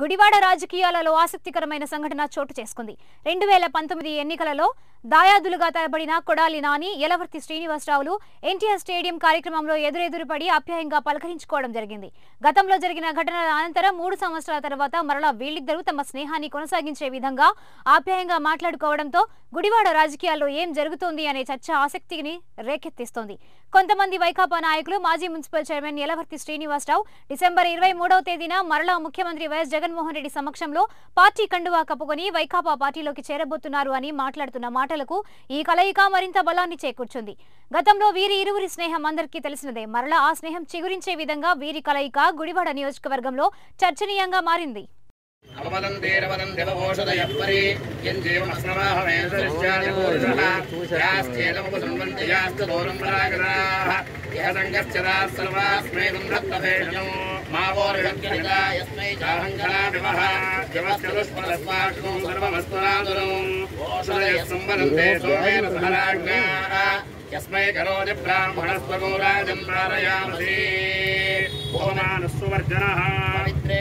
గుడివాడ రాజకీయాలలో ఆసక్తికరమైన సంఘటన చోటు చేసుకుంది. రెండు వేల పంతొమ్మిది ఎన్నికలలో దాయాదులుగా తరబడిన కొడాలి నాని యలవర్తి శ్రీనివాసరావులు ఎన్టీఆర్ స్టేడియం కార్యక్రమంలో ఎదురెదురుపడి అప్యాయంగా పలకరించుకోవడం జరిగింది. గతంలో జరిగిన ఘటనల అనంతరం మూడు సంవత్సరాల తర్వాత మరలా వీళ్ళిద్దరూ తమ స్నేహాన్ని కొనసాగించే విధంగా ఆప్యాయంగా మాట్లాడుకోవడంతో గుడివాడ రాజకీయాల్లో ఏం జరుగుతోంది అనే చర్చ ఆసక్తిని రేకెత్తిస్తోంది. కొంతమంది వైకాపా నాయకులు మాజీ municipal chairman Yalavarthi Srinivasa Rao December ఇరవై మూడవ తేదీన మరలా ముఖ్యమంత్రి వైఎస్ జగన్మోహన్ రెడ్డి సమక్షంలో పార్టీ కండువా కప్పుకొని వైకాపా పార్టీలోకి చేరబోతున్నారు అని మాట్లాడుతున్న మాట మాటలకు ఈ కలయిక మరింత బలాన్ని చేకూర్చుంది. గతంలో వీరి ఇరువురి స్నేహం అందరికీ తెలిసినదే. మరలా ఆ స్నేహం చిగురించే విధంగా వీరి కలయిక గుడివాడ నియోజకవర్గంలో చర్చనీయంగా మారింది. అవమదంతేరవదంతివోషదయపరి सम्बन्ते सोमेन सहराज्ञाः यस्मै प्रारयामसि